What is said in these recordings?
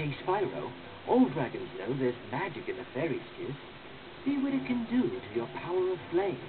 Hey, Spyro, all dragons know there's magic in the fairy's kiss. See what it can do to your power of flame.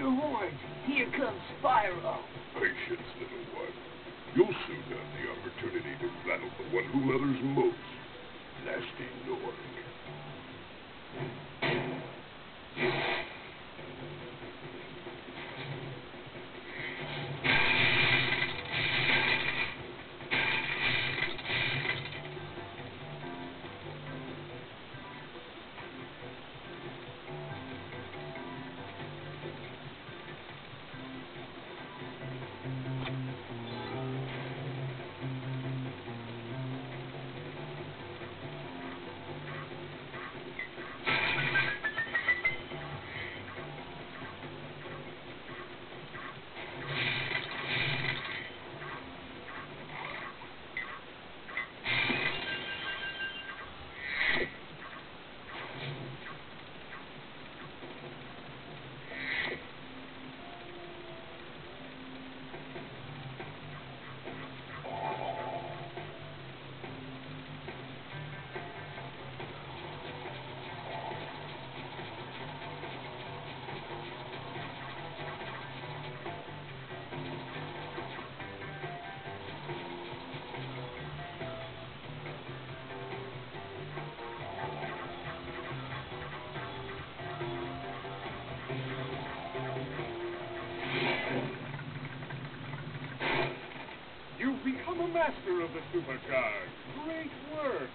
Here comes Spyro! Patience, little one. You'll soon have the opportunity to battle the one who matters most. Gnasty Gnorc. Master of the supercars. Great work.